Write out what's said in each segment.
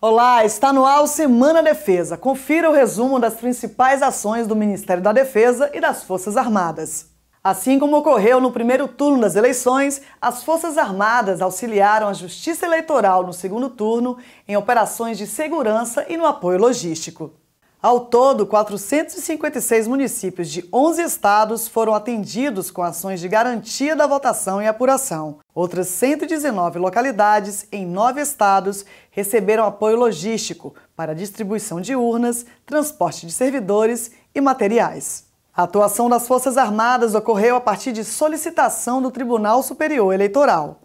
Olá, está no ar o Semana Defesa. Confira o resumo das principais ações do Ministério da Defesa e das Forças Armadas. Assim como ocorreu no primeiro turno das eleições, as Forças Armadas auxiliaram a Justiça Eleitoral no segundo turno em operações de segurança e no apoio logístico. Ao todo, 456 municípios de 11 estados foram atendidos com ações de garantia da votação e apuração. Outras 119 localidades em nove estados receberam apoio logístico para distribuição de urnas, transporte de servidores e materiais. A atuação das Forças Armadas ocorreu a partir de solicitação do Tribunal Superior Eleitoral.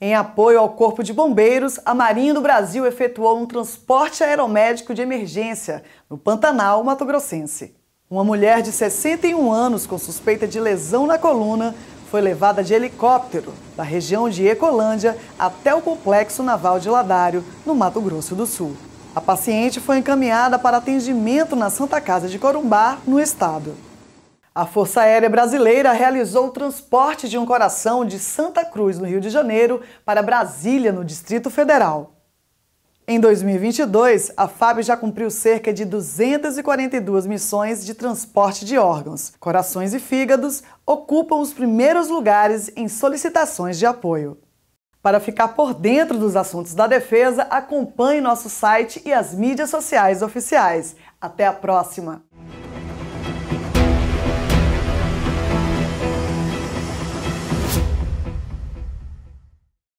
Em apoio ao Corpo de Bombeiros, a Marinha do Brasil efetuou um transporte aeromédico de emergência no Pantanal Mato Grossense. Uma mulher de 61 anos com suspeita de lesão na coluna foi levada de helicóptero da região de Ecolândia até o Complexo Naval de Ladário, no Mato Grosso do Sul. A paciente foi encaminhada para atendimento na Santa Casa de Corumbá, no estado. A Força Aérea Brasileira realizou o transporte de um coração de Santa Cruz, no Rio de Janeiro, para Brasília, no Distrito Federal. Em 2022, a FAB já cumpriu cerca de 242 missões de transporte de órgãos. Corações e fígados ocupam os primeiros lugares em solicitações de apoio. Para ficar por dentro dos assuntos da defesa, acompanhe nosso site e as mídias sociais oficiais. Até a próxima!